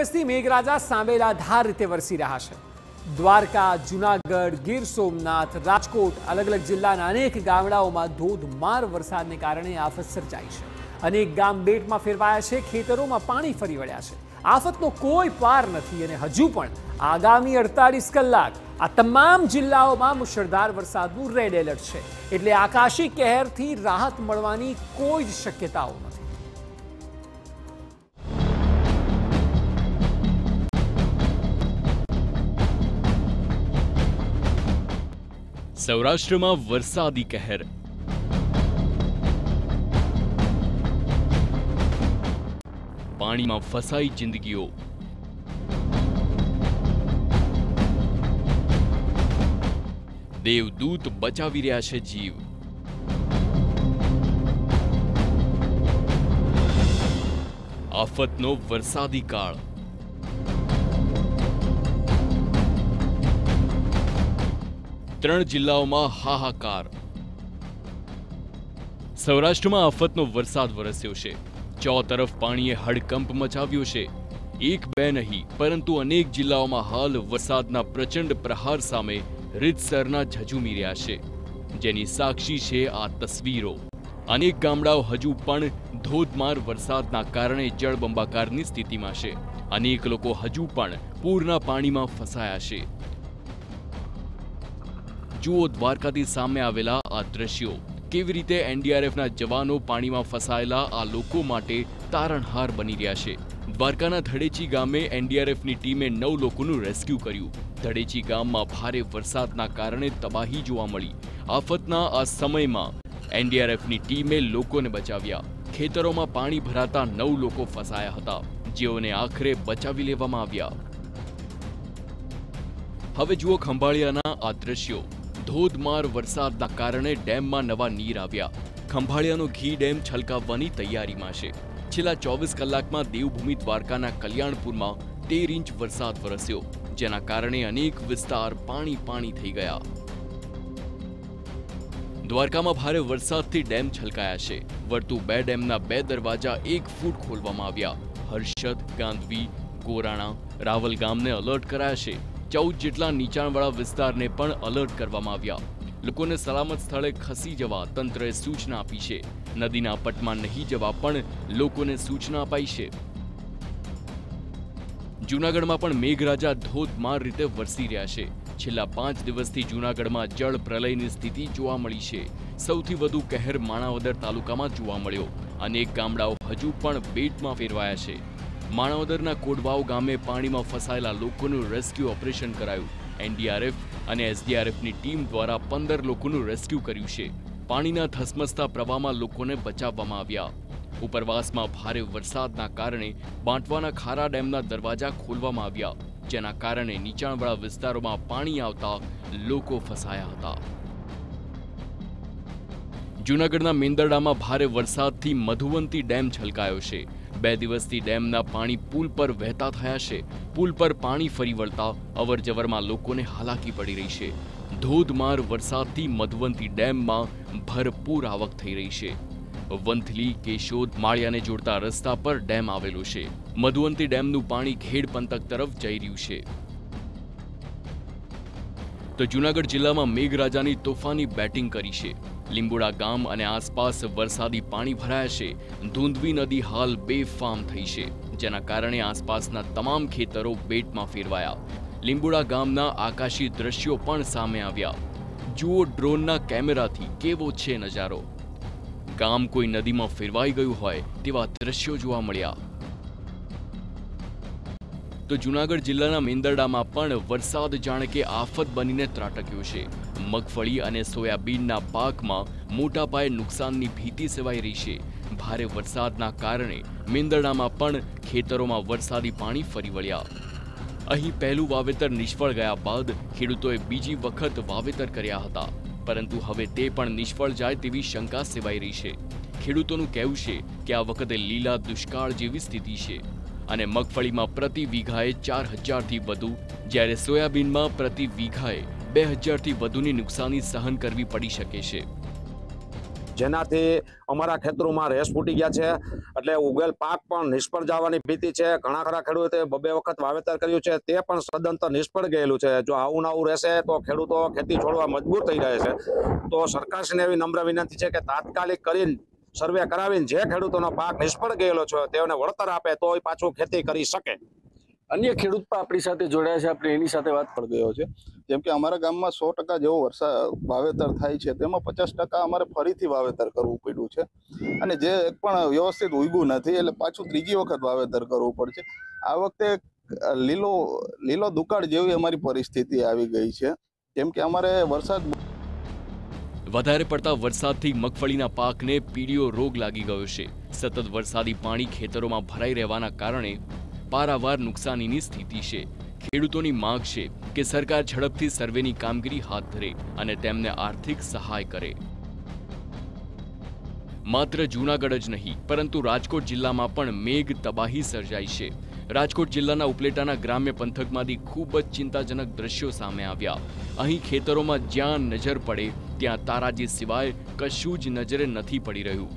દિવસથી મેઘરાજા સાંબેલાધાર રીતે વરસી રહ્યા છે. દ્વારકા, જુનાગઢ, ગીર સોમનાથ, રાજકોટ અલગ અલગ જિલ્લાના અનેક ગામડાઓમાં ધોધમાર વરસાદને કારણે આફત સર્જાઈ છે. અનેક ગામ બેટમાં ફેરવાયા છે, ખેતરોમાં પાણી ફરી વળ્યા છે. આફતનો કોઈ પાર નથી અને હજુ પણ આગામી અડતાલીસ કલાક આ તમામ જિલ્લાઓમાં મુશળધાર વરસાદનું રેડ એલર્ટ છે. એટલે આકાશી કહેરથી રાહત મળવાની કોઈ જ શક્યતાઓ નથી. સૌરાષ્ટ્રમાં વરસાદી કહેર. પાણીમાં ફસાઈ જિંદગીઓ. દેવદૂત બચાવી રહ્યા છે જીવ. આફતનો વરસાદી કાળ. ત્રણ જિલ્લાઓમાં હાહાકાર. સૌરાષ્ટ્રમાં આફતનો વરસાદ વરસ્યો છે. ચો તરફ પાણીએ હડકંપ મચાવ્યો છે. એક બે નહીં, પરંતુ અનેક જિલ્લાઓમાં હાલ વરસાદના પ્રચંડ પ્રહાર સામે રીતસરના ઝઝુમી રહ્યા છે. જેની સાક્ષી છે આ તસવીરો. અનેક ગામડાઓ હજુ પણ ધોધમાર વરસાદના કારણે જળબંબાકારની સ્થિતિમાં છે. અનેક લોકો હજુ પણ પૂરના પાણીમાં ફસાયા છે. જુઓ દ્વારકાથી સામે આવેલા આ દ્રશ્યો. કેવી રીતે એનડીઆરએફના જવાનો પાણીમાં ફસાયેલા આ લોકો માટે તારણહાર બની રહ્યા છે. દ્વારકાના ધડેચી ગામે એનડીઆરએફની ટીમે નવ લોકોનું રેસ્ક્યુ કર્યું. ધડેચી ગામમાં ભારે વરસાદના કારણે તબાહી જોવા મળી. આફતના આ સમયમાં એનડીઆરએફની ટીમે લોકોને બચાવ્યા. ખેતરોમાં પાણી ભરાતા નવ લોકો ફસાયા હતા. જેઓને આખરે બચાવી લેવામાં આવ્યા. હવે જુઓ ખંભાળિયાના આ દ્રશ્યો. ધોધમાર વરસાદના કારણે ડેમમાં નવા નીર આવ્યા. ખંભાળિયાનો ઘી ડેમ છલકાવવાની તૈયારીમાં છે. છેલ્લા ચોવીસ કલાકમાં દેવભૂમિ દ્વારકાના કલ્યાણપુરમાં તેર ઇંચ વરસાદ વરસ્યો, જેના કારણે અનેક વિસ્તાર પાણી પાણી થઈ ગયા. દ્વારકામાં ભારે વરસાદથી ડેમ છલકાયા છે. વર્તુ બે ડેમના બે દરવાજા એક ફૂટ ખોલવામાં આવ્યા. હર્ષદ, ગાંધવી, ગોરાણા, રાવલ ગામને અલર્ટ કરાયા છે. ચૌદ જેટલા નીચાણવાળા વિસ્તારને પણ અલર્ટ કરવામાં આવ્યા. લોકોને સલામત સ્થળે ખસી જવા તંત્રએ સૂચના આપી છે. નદીના પટમાં નહીં જવા પણ લોકોને સૂચના અપાઈ છે. જૂનાગઢમાં પણ મેઘરાજા ધોધમાર રીતે વરસી રહ્યા છે. છેલ્લા પાંચ દિવસથી જૂનાગઢમાં જળ પ્રલયની સ્થિતિ જોવા મળી છે. સૌથી વધુ કહેર માણાવદર તાલુકામાં જોવા મળ્યો. અનેક ગામડાઓ હજુ પણ બેટમાં ફેરવાયા છે. માણાવદરના કોડવાવ ગામે પાણીમાં ફસાયેલા લોકોનું રેસ્ક્યુ ઓપરેશન કરાયું. એનડીઆરએફ અને એસડીઆરએફની ટીમ દ્વારા પંદર લોકોનું રેસ્ક્યુ કર્યું છે. પાણીના ધસમસતા પ્રવાહમાં લોકોને બચાવવામાં આવ્યા. ઉપરવાસમાં ભારે વરસાદના કારણે બાંટવાના ખારા ડેમના દરવાજા ખોલવામાં આવ્યા, જેના કારણે નીચાણવાળા વિસ્તારોમાં પાણી આવતા લોકો ફસાયા હતા. જૂનાગઢના મેંદરડામાં ભારે વરસાદથી મધુવંતી ડેમ છલકાયો છે. બે દિવસથી ડેમના પાણી પુલ પર વહેતા થયા છે. પુલ પર પાણી ફરી વળતા અવરજવરમાં લોકોને હાલાકી પડી રહી છે. ધોધમાર વરસાદથી મધવંતી ડેમમાં ભરપૂર આવક થઈ રહી છે. વંથલી, કેશોદ, માળિયાને જોડતા રસ્તા પર ડેમ આવેલો છે. મધુવંતી ડેમનું પાણી ખેડ પંથક તરફ જઈ રહ્યું છે. તો જૂનાગઢ જિલ્લામાં મેઘરાજાની તોફાની બેટિંગ કરી છે. લીંબુડા ગામ અને આસપાસ વરસાદી પાણી ભરાયા છે. ધૂંધવી નદી હાલ બેફામ થઈ છે, જેના કારણે આસપાસના તમામ ખેતરો બેટમાં ફેરવાયા. લીંબુડા ગામના આકાશી દ્રશ્યો પણ સામે આવ્યા. જુઓ ડ્રોનના કેમેરાથી કેવો છે નજારો. ગામ કોઈ નદીમાં ફેરવાઈ ગયું હોય તેવા દ્રશ્યો જોવા મળ્યા. તો જૂનાગઢ જિલ્લાના મેંદરડામાં પણ વરસાદ જાણે કે આફત બનીને ત્રાટક્યો છે. મગફળી અને સોયાબીનના પાકમાં મોટા પાયે નુકસાનની ભીતિ સેવાઈ રહી છે. ભારે વરસાદના કારણે મેંદરડામાં પણ ખેતરોમાં વરસાદી પાણી ફરી વળ્યા. અહીં પહેલું વાવેતર નિષ્ફળ ગયા બાદ ખેડૂતોએ બીજી વખત વાવેતર કર્યા હતા. પરંતુ હવે તે પણ નિષ્ફળ જાય તેવી શંકા સેવાઈ રહી છે. ખેડૂતોનું કહેવું છે કે આ વખતે લીલા દુષ્કાળ જેવી સ્થિતિ છે. અને મગફળીમાં પ્રતિ વીઘાએ ચાર હજારથી વધુ. જ્યારે સોયાબીનમાં પ્રતિ વીઘાએ બે હજારથી વધુની નુકસાની સહન કરવી પડી શકે છે. જેનાથી અમારા ખેતરોમાં રેસ ફૂટી ગયા છે. એટલે ઉગેલ પાક પણ નિષ્ફળ જવાની ભીતિ છે. ઘણા ખરા ખેડૂતે બબે વખત વાવેતર કર્યું છે. તે પણ સદંતર નિષ્ફળ ગયેલું છે. જો આવું આવું રહેશે, તો ખેડૂતો ખેતી છોડવા મજબૂર થઈ રહે છે. તો સરકારશ્રીને એવી નમ્ર વિનંતી છે કે તાત્કાલિક કરીને સર્વે કરાવીને જે ખેડૂતોનો પાક નિષ્ફળ ગયેલો છે, તેઓને વળતર આપે તો પાછું ખેતી કરી શકે. અન્ય ખેડૂત પણ આપણી સાથે જોડાયા છે, આપણે એની સાથે વાત પડ ગયો છે. જેમ કે અમારા ગામમાં સો ટકા જેવો વરસાદ વાવેતર થાય છે, તેમાં પચાસ ટકા અમારે ફરીથી વાવેતર કરવું પડ્યું છે. અને જે પણ વ્યવસ્થિત ઉગ્યું નથી, એટલે પાછું ત્રીજી વખત વાવેતર કરવું પડશે. આ વખતે લીલો લીલો દુકાળ જેવી અમારી પરિસ્થિતિ આવી ગઈ છે. જેમ કે અમારે વરસાદ વધારે પડતા વરસાદથી મગફળીના પાકને પીળીયો રોગ લાગી ગયો છે. સતત વરસાદી પાણી ખેતરોમાં ભરાઈ રહેવાના કારણે પારાવાર નુકસાનીની સ્થિતિ છે. ખેડૂતોની માંગ છે કે સરકાર ઝડપથી સર્વેની કામગીરી હાથ ધરે અને તેમને આર્થિક સહાય કરે. માત્ર જૂનાગઢ જ નહીં, પરંતુ રાજકોટ જિલ્લામાં પણ મેઘ તબાહી સર્જાઈ છે. રાજકોટ જિલ્લાના ઉપલેટાના ગ્રામ્ય પંથકમાંથી ખૂબ જ ચિંતાજનક દ્રશ્યો સામે આવ્યા. અહીં ખેતરોમાં જ્યાં નજર પડે, ત્યાં તારાજી સિવાય કશું જ નજરે નથી પડી રહ્યું.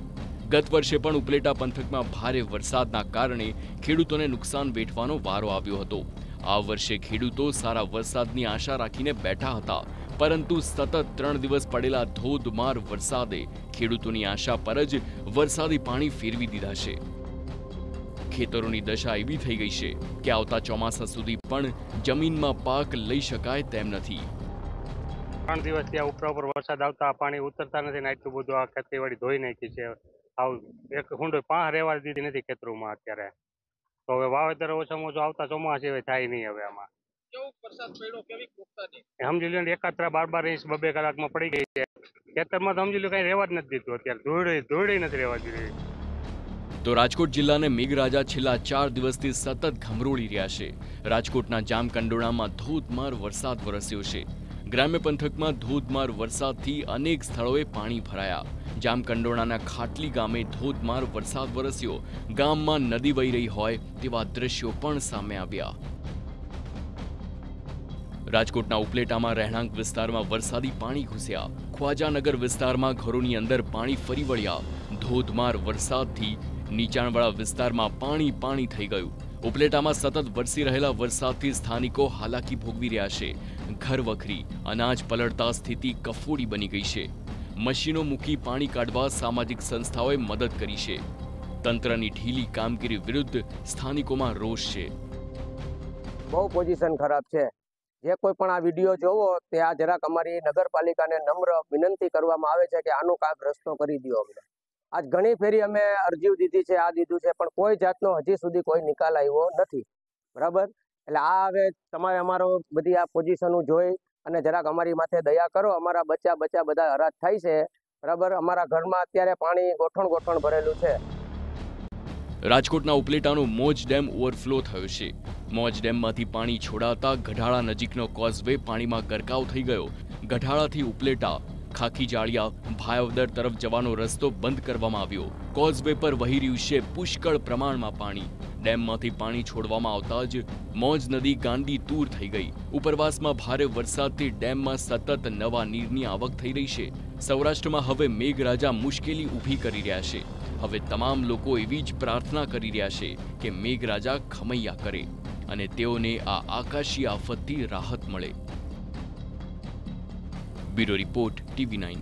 ગત વર્ષે પણ ઉપલેટા પંથકમાં ભારે વરસાદના કારણે ખેડૂતોને નુકસાન વેઠવાનો વારો આવ્યો હતો. આ વર્ષે ખેડૂતો સારા વરસાદની આશા રાખીને બેઠા હતા, પરંતુ સતત ત્રણ દિવસ પડેલા ધોધમાર વરસાદે ખેડૂતોની આશા પર જ વરસાદી પાણી ફેરવી દીધા છે. ખેતરોની દશા એવી થઈ ગઈ છે કે આવતા ચોમાસા સુધી પણ જમીનમાં પાક લઈ શકાય તેમ નથી. ત્રણ દિવસ ત્યાં ઉપર ઉપર વરસાદ આવતા પાણી ઉતરતા નથી ને એટલું બધું આ ખેતીવાડી ધોઈ નાખી છે. આવું એક હુંડો પાંખ રહેવા દીધી નથી ખેતરોમાં અત્યારે. તો હવે વાવેતર ઓછામાં ઓછું આવતા ચોમાસે હવે થાય નહીં હવે આમાં. સમજી લો એકાત્રા બાર બાર ઇંચ બબે કલાકમાં પડી ગઈ છે. ખેતરમાં સમજી લો કઈ રહેવા જ નથી દીધું અત્યારે. ધૂળ ધૂળી નથી રહેવા દીધી. તો રાજકોટ જિલ્લાને મેઘરાજા છેલ્લા ચાર દિવસથી સતત ઘમરોળી રહ્યા છે. રાજકોટના જામકંડોળામાં ધોધમાર વરસાદ વરસ્યો છે. ગ્રામ્ય પંથકમાં ધોધમાર વરસાદથી અનેક સ્થળોએ પાણી ભરાયા. જામકંડોળાના ખાટલી ગામે ધોધમાર વરસાદ વરસ્યો. ગામમાં નદી વહી રહી હોય તેવા દ્રશ્યો પણ સામે આવ્યા. રાજકોટના ઉપલેટામાં રહેણાંક વિસ્તારમાં વરસાદી પાણી ઘૂસ્યા. ખ્વાજાનગર વિસ્તારમાં ઘરોની અંદર પાણી ફરી વળ્યા. ધોધમાર વરસાદથી નીચાણવાળા વિસ્તારમાં પાણી પાણી થઈ ગયું. ઉપલેટામાં સતત વરસી રહેલા વરસાદથી સ્થાનિકો હાલાકી ભોગવી રહ્યા છે. ઘર વખરી, અનાજ પલળતા સ્થિતિ કફોડી બની ગઈ છે. મશીનો મૂકી પાણી કાઢવા સામાજિક સંસ્થાઓએ મદદ કરી છે. તંત્રની ઢીલી કામગીરી વિરુદ્ધ સ્થાનિકોમાં રોષ છે. બહુ પોઝિશન ખરાબ છે. જે કોઈ પણ આ વીડિયો જોવો, તે આ જરાક અમારી નગરપાલિકાને નમ્ર વિનંતી કરવામાં આવે છે કે આનો કાંક રસ્તો કરી દો અમને. આજ ઘણી ફેરી અમે અરજીઓ દીધી છે, આ દીધું છે, પણ કોઈ જાતનો હજી સુધી કોઈ નિકાલ આવ્યો નથી. બરાબર? એટલે આ હવે તમારે અમારો બધી આ પોઝિશનો જોઈ અને જરાક અમારી માથે દયા કરો, અમારા બચ્ચા બચ્ચા બધા હરાજ થાય છે. બરાબર? અમારા ઘરમાં અત્યારે પાણી ગોઠણ ગોઠણ ભરેલું છે. રાજકોટના ઉપલેટાનું મોજ ડેમ ઓવરફ્લો થયો છે. મોજ ડેમમાંથી પાણી છોડાતા ગઢાળા નજીકનો કોઝવે પાણીમાં ગરકાવ થઈ ગયો. ગઢાળાથી ઉપલેટા ખાખી જાળિયા, ભાયવદર તરફ જવાનો રસ્તો બંધ કરવામાં આવ્યો. કોઝવે પર વહી રહ્યું છે પુષ્કળ પ્રમાણમાં પાણી. ડેમમાંથી પાણી છોડવામાં આવતા જ મોજ નદી ગાંડી તૂર થઈ ગઈ. ઉપરવાસમાં ભારે વરસાદથી ડેમમાં સતત નવા નીરની આવક થઈ રહી છે. સૌરાષ્ટ્રમાં હવે મેઘરાજા મુશ્કેલી ઊભી કરી રહ્યા છે. હવે તમામ લોકો એવી જ પ્રાર્થના કરી રહ્યા છે કે મેઘરાજા ખમૈયા કરે અને તેઓને આ આકાશી આફતથી રાહત મળે. Bureau report TV nine